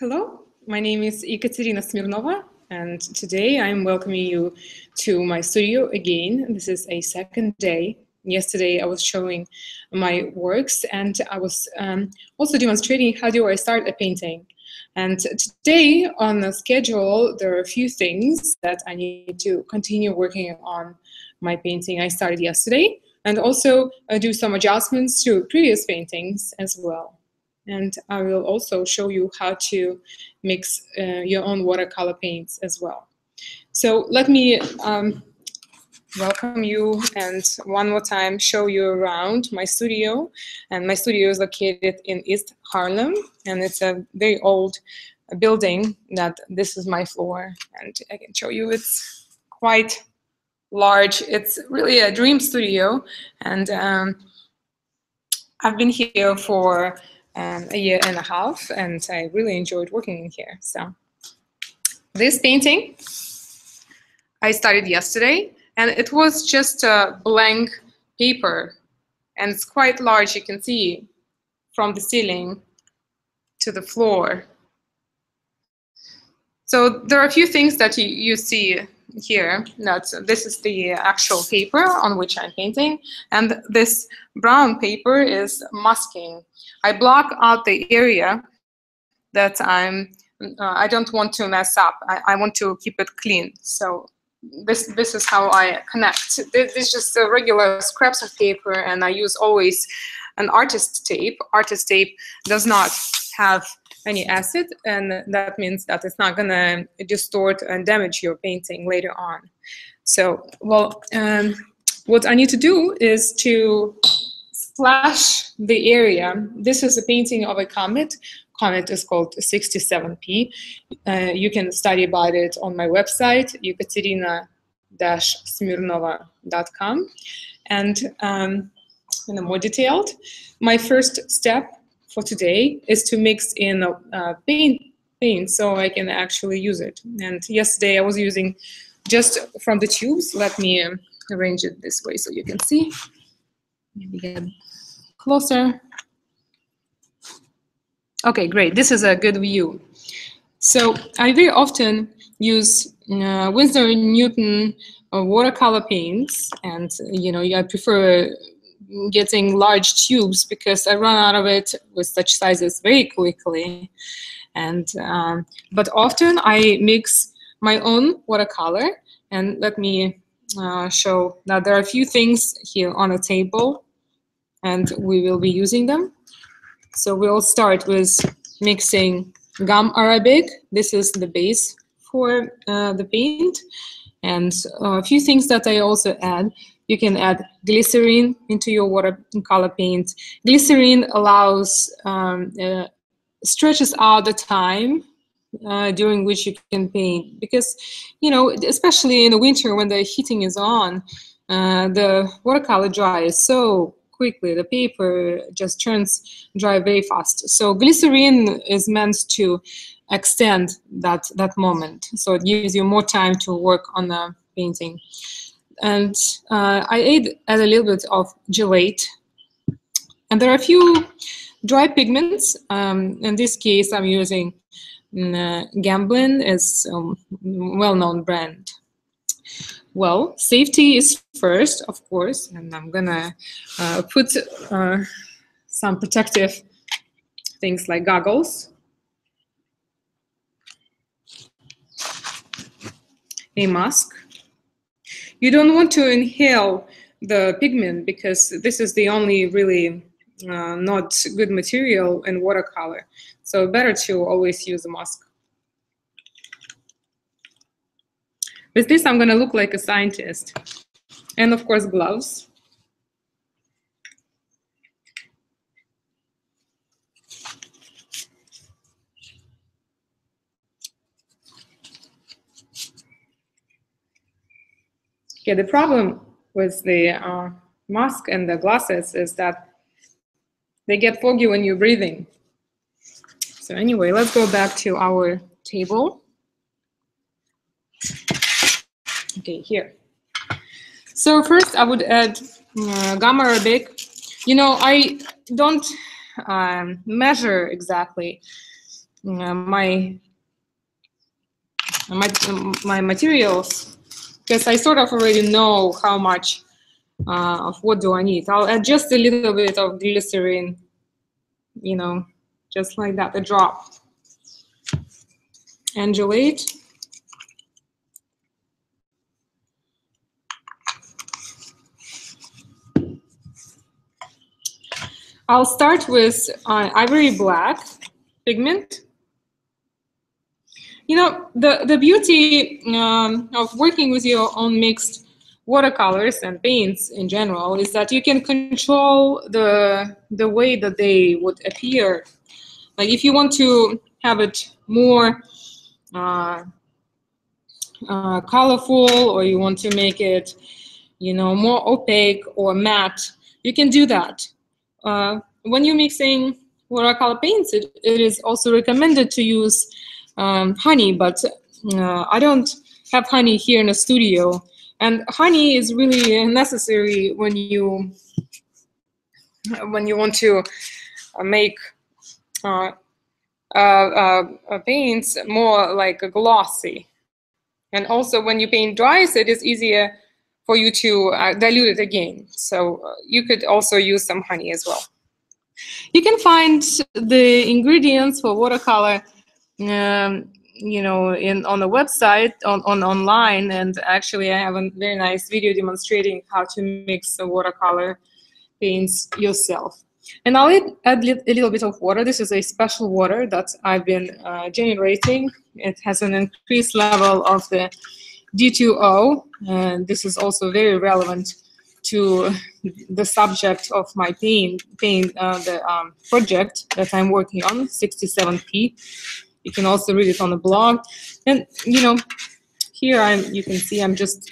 Hello, my name is Ekaterina Smirnova, and today I'm welcoming you to my studio again. This is a second day. Yesterday I was showing my works and I was um, also demonstrating how do I start a painting. And today on the schedule, there are a few things that I need to continue working on my painting I started yesterday and also uh, do some adjustments to previous paintings as well. And I will also show you how to mix uh, your own watercolor paints as well. So let me um, welcome you and one more time show you around my studio. And my studio is located in East Harlem and it's a very old building that this is my floor and I can show you it's quite large. It's really a dream studio and um, I've been here for um, a year and a half, and I really enjoyed working in here. So this painting I started yesterday, and it was just a blank paper, and it's quite large. You can see from the ceiling to the floor. So there are a few things that you, you see here that this is the actual paper on which I'm painting and this brown paper is masking. I block out the area that I'm uh, I don't want to mess up. I, I want to keep it clean. So this this is how I connect. This, this is just a regular scraps of paper and I use always an artist tape. Artist tape does not have any acid and that means that it's not gonna distort and damage your painting later on. So, well, um, what I need to do is to splash the area. This is a painting of a comet. Comet is called 67P. Uh, you can study about it on my website, ekaterina-smirnova.com. And um, in a more detailed, my first step for today is to mix in a uh, paint, paint so I can actually use it. And yesterday I was using just from the tubes. Let me um, arrange it this way so you can see. Maybe get closer. Okay, great. This is a good view. So I very often use uh, Winsor Newton uh, watercolor paints, and you know I prefer getting large tubes because I run out of it with such sizes very quickly. And um, but often I mix my own watercolor. And let me uh, show that there are a few things here on the table, and we will be using them. So we'll start with mixing gum arabic. This is the base for uh, the paint. And a few things that I also add you can add glycerin into your watercolor paint. Glycerin allows, um, uh, stretches out the time uh, during which you can paint because, you know, especially in the winter when the heating is on, uh, the watercolor dries so quickly. The paper just turns dry very fast. So glycerin is meant to extend that that moment. So it gives you more time to work on the painting and uh, I add a little bit of gelato. And there are a few dry pigments. Um, in this case, I'm using mm, uh, Gamblin as a um, well-known brand. Well, safety is first, of course, and I'm gonna uh, put uh, some protective things like goggles. A mask you don't want to inhale the pigment because this is the only really uh, not good material in watercolor. So better to always use a mask. With this, I'm gonna look like a scientist. And of course, gloves. Yeah, the problem with the uh, mask and the glasses is that they get foggy when you're breathing. So anyway, let's go back to our table. Okay, here. So first I would add uh, gum arabic. You know, I don't um, measure exactly uh, my my my materials because I sort of already know how much uh, of what do I need. I'll add just a little bit of glycerin, you know, just like that, a drop. Angulate. I'll start with uh, ivory black pigment. You know, the, the beauty um, of working with your own mixed watercolors and paints in general is that you can control the, the way that they would appear. Like if you want to have it more uh, uh, colorful or you want to make it, you know, more opaque or matte, you can do that. Uh, when you're mixing watercolor paints, it, it is also recommended to use um, honey, but uh, I don't have honey here in the studio. And honey is really necessary when you when you want to uh, make uh, uh, uh, paints more like glossy. And also when you paint dries, it is easier for you to uh, dilute it again. So you could also use some honey as well. You can find the ingredients for watercolor, um, you know, in on the website on, on online. And actually, I have a very nice video demonstrating how to mix the watercolor paints yourself. And I'll add a little bit of water. This is a special water that I've been uh, generating. It has an increased level of the D2O, and this is also very relevant to the subject of my paint, paint uh, the um, project that I'm working on, 67p. You can also read it on the blog. And, you know, here I'm, you can see I'm just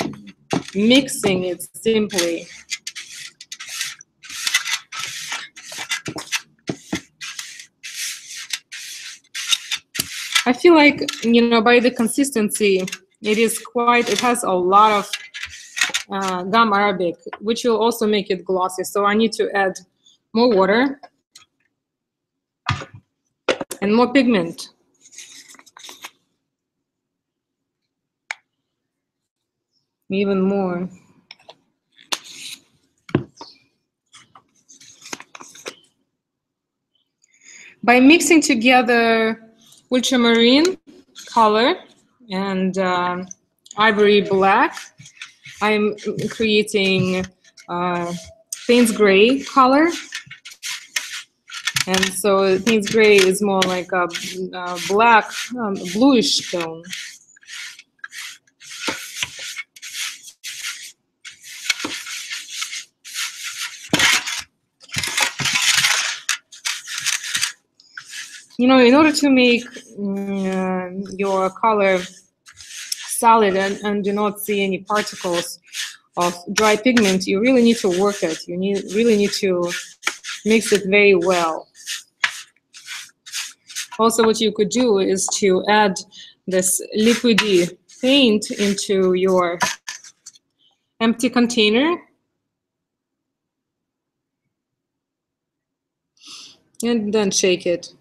mixing it simply. I feel like, you know, by the consistency, it is quite, it has a lot of uh, gum arabic, which will also make it glossy. So I need to add more water and more pigment. Even more. By mixing together ultramarine color and um, ivory black, I'm creating uh, Payne's Gray color. And so Payne's Gray is more like a, a black, um, bluish tone. You know, in order to make uh, your color solid and, and do not see any particles of dry pigment, you really need to work it. You need really need to mix it very well. Also, what you could do is to add this liquidy paint into your empty container and then shake it.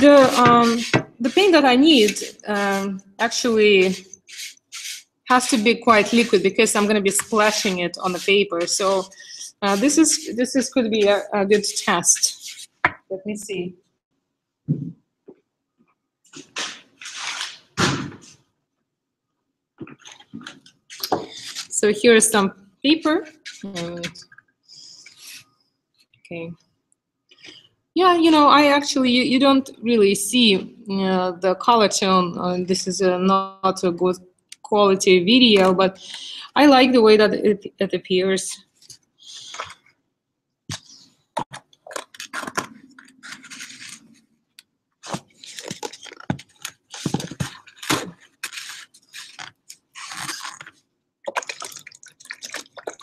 The um, the paint that I need um, actually has to be quite liquid because I'm going to be splashing it on the paper. So uh, this is this is could be a, a good test. Let me see. So here is some paper. And, okay yeah, you know, I actually you, you don't really see uh, the color tone. Uh, this is a, not a good quality video, but I like the way that it, it appears.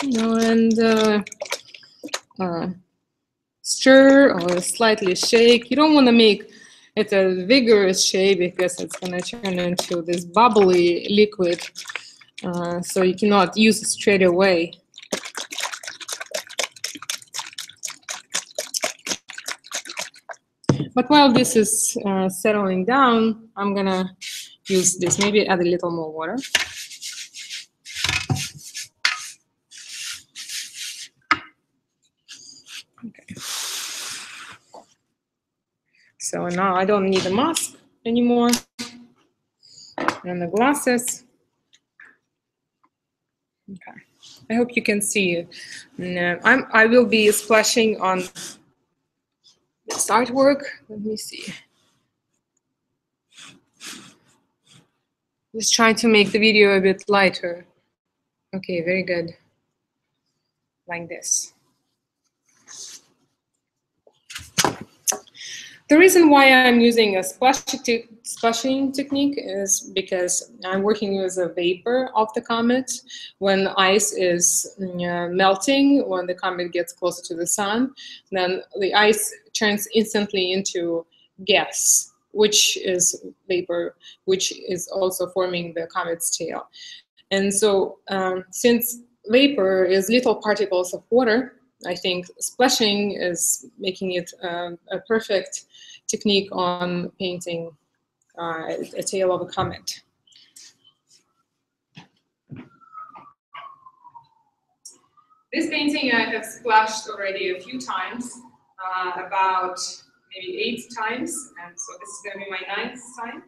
And uh, uh stir or slightly shake. You don't want to make it a vigorous shake because it's going to turn into this bubbly liquid. Uh, so you cannot use it straight away. But while this is uh, settling down, I'm gonna use this, maybe add a little more water. So now I don't need the mask anymore. And the glasses. Okay. I hope you can see. No, uh, I'm, I will be splashing on this artwork. Let me see. Just trying to make the video a bit lighter. Okay, very good. Like this. The reason why I'm using a splashing, technique is because I'm working with a vapor of the comet. When ice is uh, melting, when the comet gets closer to the sun, then the ice turns instantly into gas, which is vapor, which is also forming the comet's tail. And so um, since vapor is little particles of water, I think splashing is making it um, a perfect technique on painting uh, a tail of a comet. This painting I have splashed already a few times, uh, about maybe eight times, and so this is going to be my ninth time.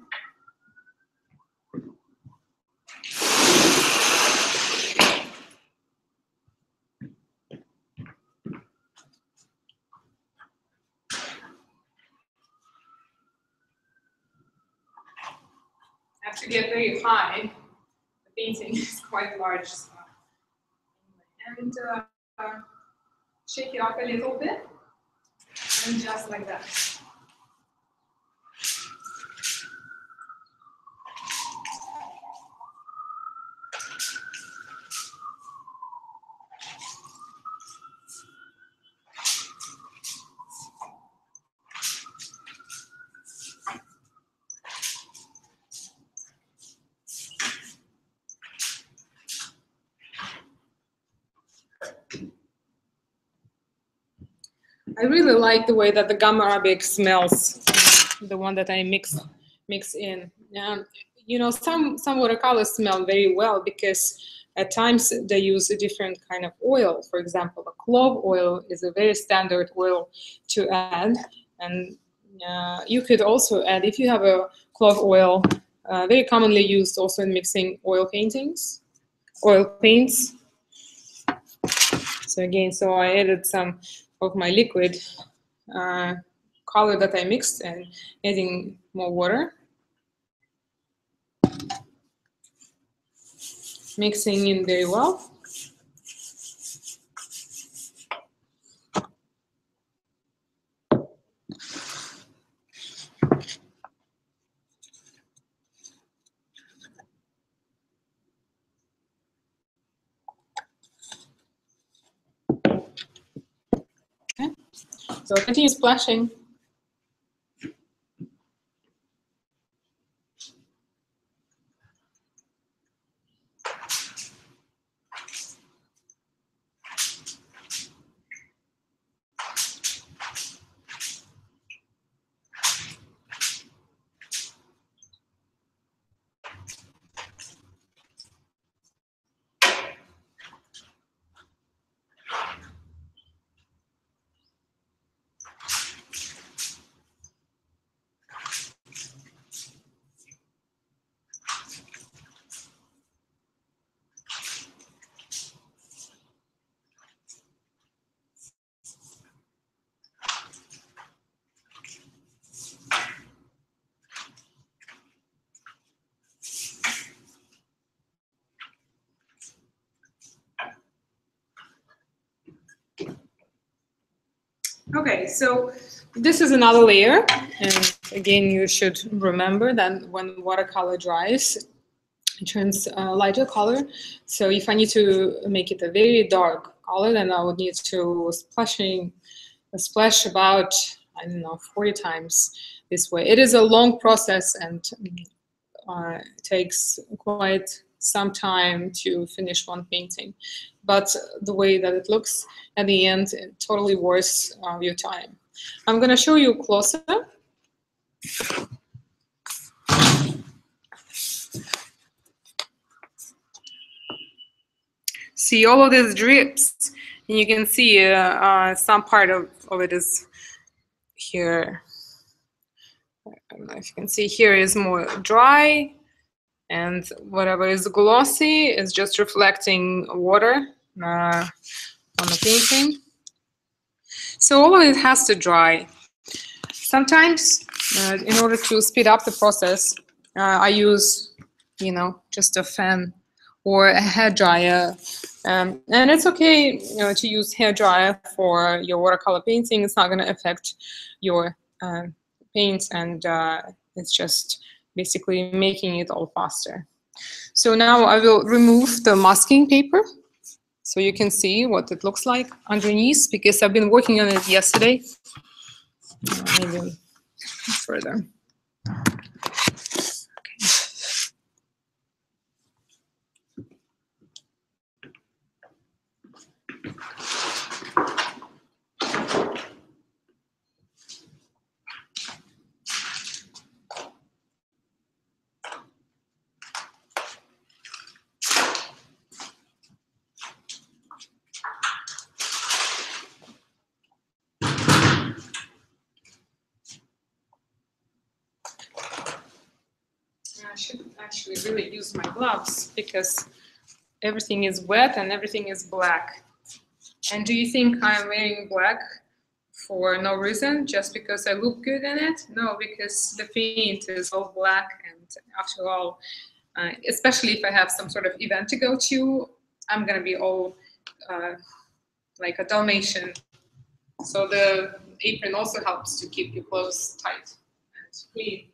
have to get very high. The painting is quite large. So. And uh, shake it up a little bit. And just like that. I really like the way that the gum arabic smells, the one that I mix mix in. You know, some some watercolors smell very well because at times they use a different kind of oil. For example, a clove oil is a very standard oil to add, and uh, you could also add if you have a clove oil, uh, very commonly used also in mixing oil paintings, oil paints. So again, so I added some of my liquid uh, color that I mixed and adding more water. Mixing in very well. So continue splashing. Okay, so this is another layer. And again, you should remember that when watercolor dries, it turns uh, lighter color. So if I need to make it a very dark color, then I would need to splashing, splash about, I don't know, 40 times this way. It is a long process and uh, takes quite some time to finish one painting. But the way that it looks at the end, it totally worth uh, your time. I'm going to show you closer. See all of these drips, and you can see uh, uh, some part of, of it is here. I don't know if you can see here is more dry, and whatever is glossy is just reflecting water uh, on the painting. So all of it has to dry. Sometimes, uh, in order to speed up the process, uh, I use, you know, just a fan or a hair dryer. Um, and it's okay you know, to use hair dryer for your watercolor painting. It's not going to affect your uh, paint and uh, it's just basically making it all faster. So now I will remove the masking paper so you can see what it looks like underneath because I've been working on it yesterday. Maybe further. Actually really use my gloves because everything is wet and everything is black. And do you think I'm wearing black for no reason, just because I look good in it? No, because the paint is all black and after all, uh, especially if I have some sort of event to go to, I'm gonna be all uh, like a Dalmatian. So the apron also helps to keep your clothes tight and clean.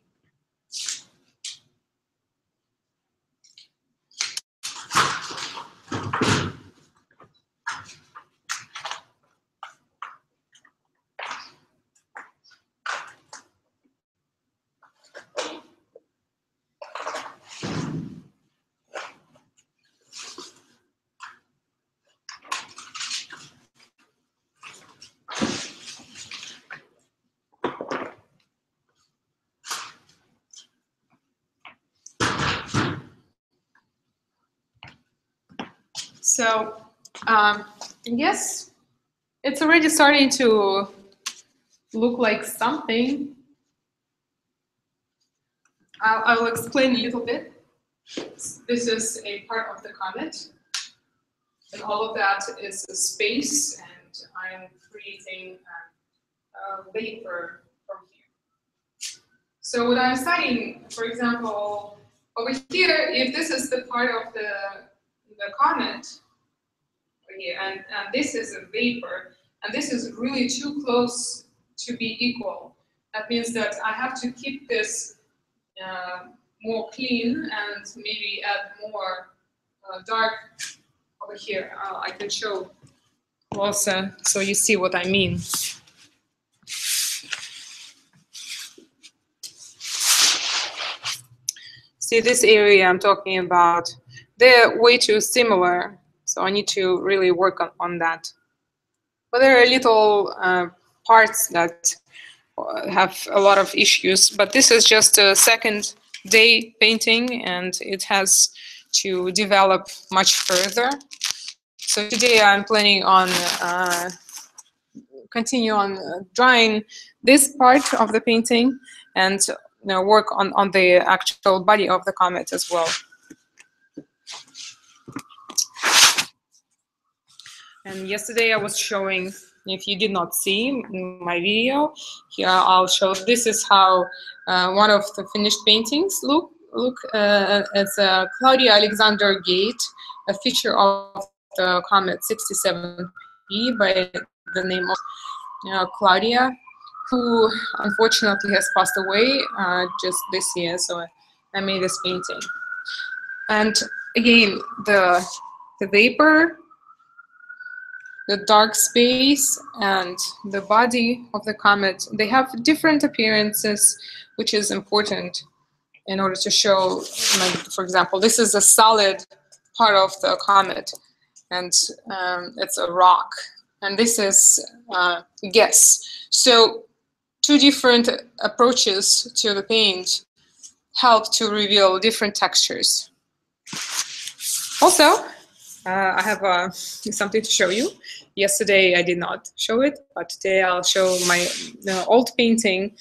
So um, yes, it's already starting to look like something. I'll, I'll explain a little bit. This is a part of the comet. And all of that is a space, and I'm creating a, a vapor from here. So what I'm saying, for example, over here, if this is the part of the, the comet, here, and, and this is a vapor, and this is really too close to be equal. That means that I have to keep this uh, more clean and maybe add more uh, dark over here. Uh, I can show closer so you see what I mean. See this area I'm talking about, they're way too similar so I need to really work on, on that. But there are little uh, parts that uh, have a lot of issues, but this is just a second day painting and it has to develop much further. So today I'm planning on uh, continue on uh, drawing this part of the painting and you know, work on, on the actual body of the comet as well. And yesterday I was showing, if you did not see my video, here I'll show, this is how uh, one of the finished paintings look. Look, uh, it's Claudia Alexander Gate, a feature of the Comet 67P by the name of uh, Claudia, who unfortunately has passed away uh, just this year, so I made this painting. And again, the, the vapor, the dark space, and the body of the comet, they have different appearances, which is important in order to show, like, for example, this is a solid part of the comet, and um, it's a rock. And this is uh, gas. So two different approaches to the paint help to reveal different textures. Also, uh, I have uh, something to show you. Yesterday I did not show it, but today I'll show my uh, old painting.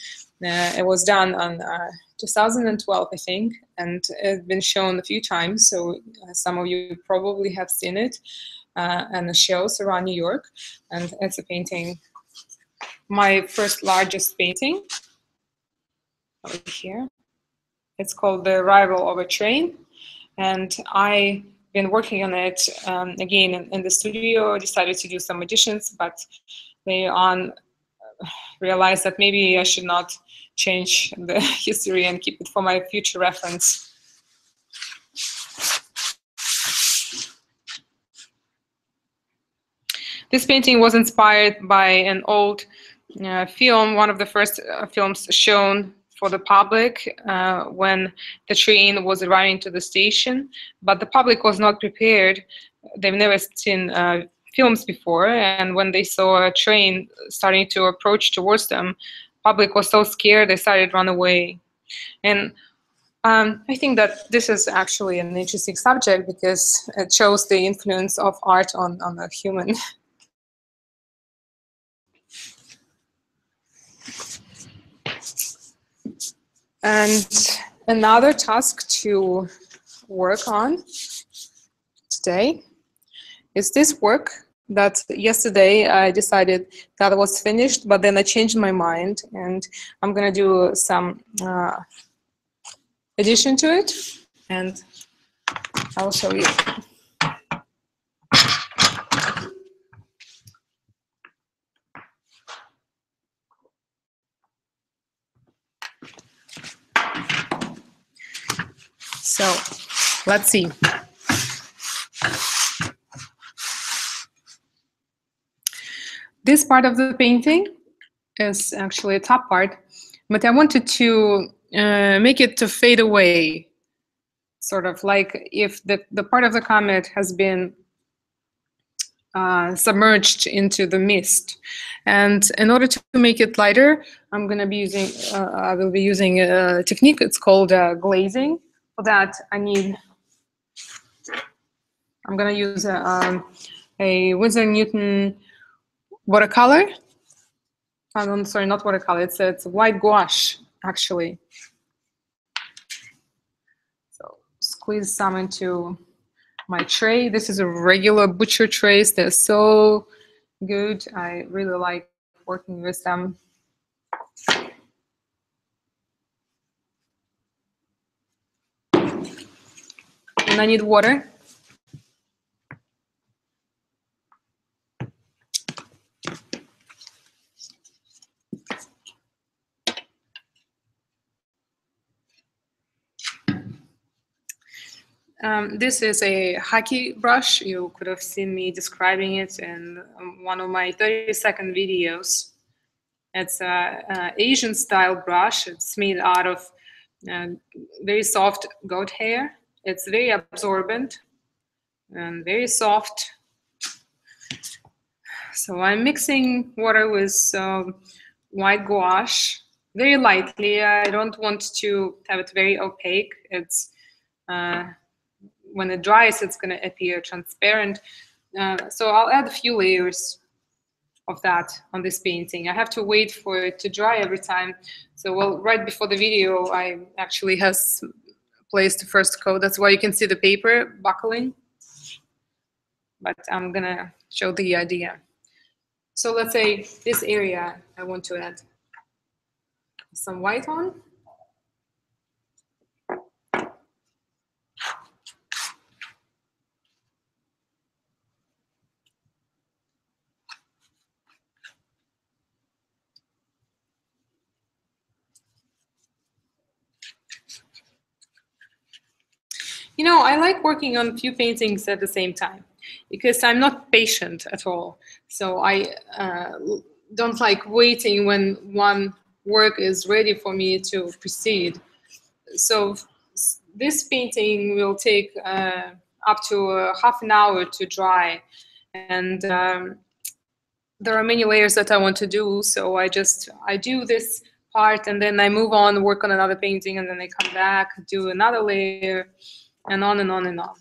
Uh, it was done on uh, 2012, I think, and it's been shown a few times, so uh, some of you probably have seen it and the shows around New York. And it's a painting, my first largest painting over here. It's called The Arrival of a Train. And I've been working on it um, again in, in, the studio. Decided to do some additions, but later on realized that maybe I should not change the history and keep it for my future reference. This painting was inspired by an old uh, film, one of the first uh, films shown for the public uh, when the train was arriving to the station, but the public was not prepared. They've never seen uh, films before, and when they saw a train starting to approach towards them, public was so scared they started run away. And um, I think that this is actually an interesting subject because it shows the influence of art on, on the human And another task to work on today is this work that yesterday I decided that was finished, but then I changed my mind and I'm gonna do some uh, addition to it and I'll show you. So let's see. This part of the painting is actually a top part, but I wanted to uh, make it to fade away, sort of like if the, the part of the comet has been uh, submerged into the mist. And in order to make it lighter, I'm going to be using, uh, I will be using a technique, it's called uh, glazing. For that, I need, I'm gonna use a, um, a Winsor Newton watercolor. I'm sorry, not watercolor, it's, it's white gouache, actually. So squeeze some into my tray. This is a regular butcher trays. They're so good. I really like working with them. And I need water. Um, this is a Hake brush. You could have seen me describing it in um, one of my 30 second videos. It's an Asian style brush. It's made out of uh, very soft goat hair. It's very absorbent and very soft. So I'm mixing water with um, white gouache very lightly. I don't want to have it very opaque. It's uh, when it dries, it's going to appear transparent. Uh, so I'll add a few layers of that on this painting. I have to wait for it to dry every time. So well, right before the video, I actually has place to first coat. That's why you can see the paper buckling. But I'm gonna show the idea. So let's say this area I want to add some white on. Know, I like working on a few paintings at the same time because I'm not patient at all. So I uh, don't like waiting when one work is ready for me to proceed. So this painting will take uh, up to uh, half an hour to dry. And um, there are many layers that I want to do. So I just, I do this part and then I move on, work on another painting and then I come back, do another layer and on and on and on.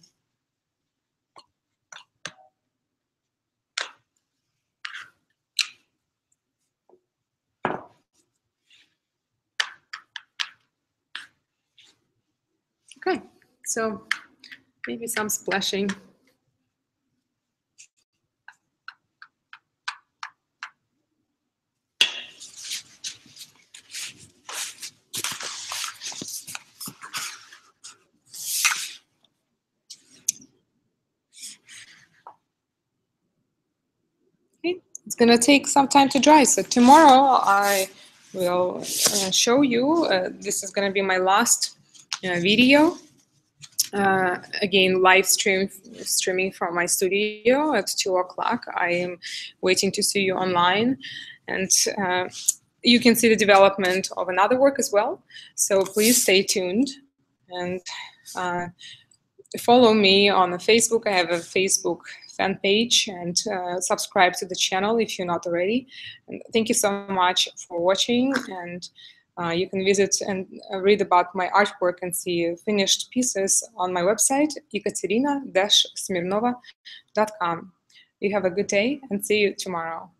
Okay, so maybe some splashing. It's gonna take some time to dry. So tomorrow I will uh, show you, uh, this is gonna be my last uh, video. Uh, again, live stream streaming from my studio at two o'clock. I am waiting to see you online, and uh, you can see the development of another work as well. So please stay tuned and uh, follow me on the Facebook. I have a Facebook fan page and uh, subscribe to the channel if you're not already. And thank you so much for watching and. Uh, you can visit and uh, read about my artwork and see finished pieces on my website, ekaterina-smirnova.com. You have a good day and see you tomorrow.